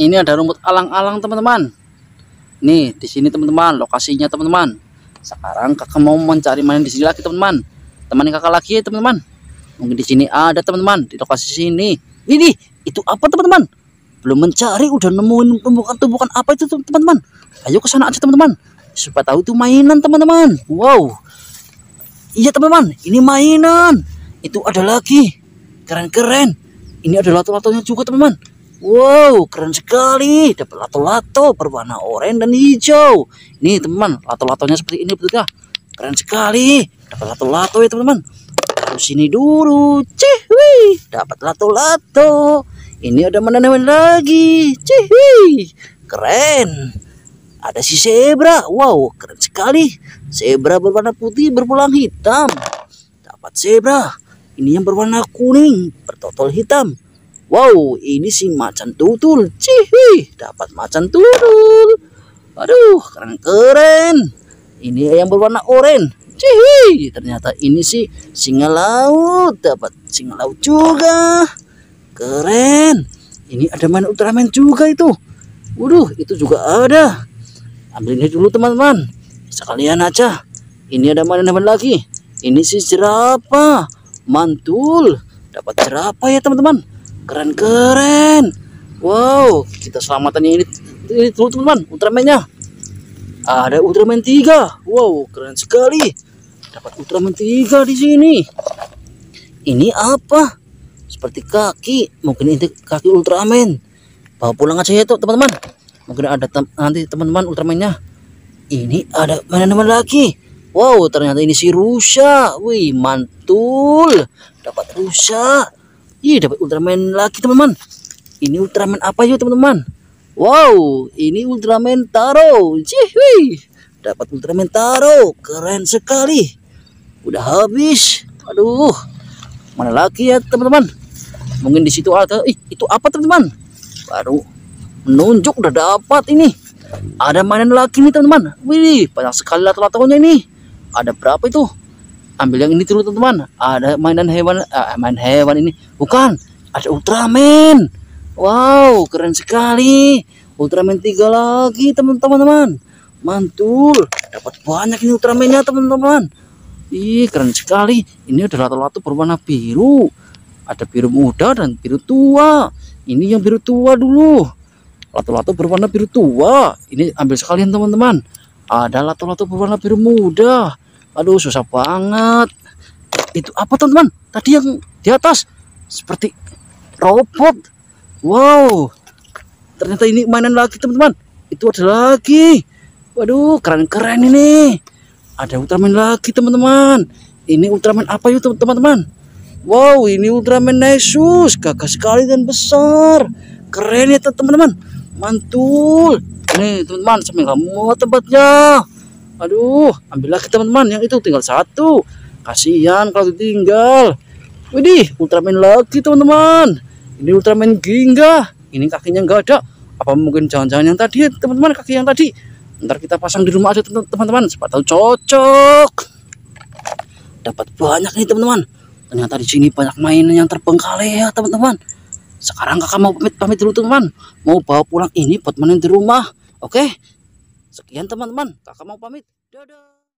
ini ada rumput alang-alang teman-teman. Nih di sini teman-teman lokasinya teman-teman. Sekarang kakak mau mencari main di sini lagi teman-teman. Teman kakak lagi ya teman-teman. Mungkin di sini ada teman-teman. Di lokasi sini. Ini itu apa teman-teman? Belum mencari udah nemuin tumbukan-tumbukan apa itu teman-teman? Ayo ke sana aja teman-teman. Supaya tahu itu mainan teman-teman. Wow. Iya teman-teman ini mainan. Itu ada lagi. Keren-keren. Ini ada lato-latonya juga teman-teman Wow, keren sekali. Dapat lato-lato berwarna oranye dan hijau. Ini teman, lato-latonya seperti ini betul Keren sekali. Dapat lato-lato ya teman-teman. Terus sini dulu. Cih, dapat lato-lato. Ini ada mana-mana lagi. Cih, keren. Ada si zebra. Wow, keren sekali. Zebra berwarna putih berpulang hitam. Dapat zebra. Ini yang berwarna kuning bertotol hitam. Wow, ini si macan tutul. Cihi, dapat macan tutul. Aduh, keren-keren. Ini yang berwarna oranye. Cihi, ternyata ini si singa laut. Dapat singa laut juga. Keren. Ini ada main Ultraman juga itu. Waduh, itu juga ada. Ambil ini dulu teman-teman. Sekalian aja. Ini ada mainan lagi. Ini si jerapah. Mantul. Dapat jerapah ya teman-teman keren keren wow kita selamatannya ini ini teman-teman Ultramannya. Ada Ultraman 3 wow keren sekali. Dapat Ultraman 3 di sini. Ini apa? Seperti kaki mungkin ini kaki Ultraman. Bawa pulang aja ya teman-teman. Mungkin ada tem nanti teman-teman Ultramannya. Ini ada mana-mana lagi. Wow ternyata ini si Rusa. Wih mantul. Dapat Rusa Ih, dapat Ultraman lagi, teman-teman. Ini Ultraman apa yuk, teman-teman? Wow, ini Ultraman Taro. Cihui. Dapat Ultraman Taro. Keren sekali. Udah habis. Aduh. Mana lagi ya, teman-teman? Mungkin di situ ada. Ih, itu apa, teman-teman? Baru menunjuk udah dapat ini. Ada mainan lagi nih, teman-teman. Wih, banyak sekali lato-latonya ini. Ada berapa itu? Ambil yang ini dulu teman-teman. Ada mainan hewan uh, main hewan ini. Bukan ada Ultraman. Wow keren sekali. Ultraman tiga lagi teman-teman. Mantul. Dapat banyak ini Ultramannya teman-teman. Ih keren sekali. Ini ada lato-lato berwarna biru. Ada biru muda dan biru tua. Ini yang biru tua dulu. Lato-lato berwarna biru tua. Ini ambil sekalian teman-teman. Ada lato-lato berwarna biru muda aduh susah banget. Itu apa teman-teman? Tadi yang di atas seperti robot. Wow. Ternyata ini mainan lagi teman-teman. Itu ada lagi. Waduh keren-keren ini. Ada Ultraman lagi teman-teman. Ini Ultraman apa yuk teman-teman? Wow ini Ultraman Nexus. Gagah sekali dan besar. Keren ya teman-teman. Mantul. Ini teman-teman nggak mau tempatnya aduh ambil lagi teman-teman yang itu tinggal satu. Kasihan kalau ditinggal. Widih Ultraman lagi teman-teman. Ini Ultraman Ginga ini kakinya enggak ada. Apa mungkin jangan-jangan yang tadi teman-teman kaki yang tadi? Ntar kita pasang di rumah aja teman-teman siapa tahu cocok. Dapat banyak nih teman-teman. Ternyata di sini banyak mainan yang terbengkalai ya teman-teman. Sekarang kakak mau pamit pamit dulu teman mau bawa pulang ini buat main di rumah. Oke Sekian teman-teman, kakak mau pamit. Dadah.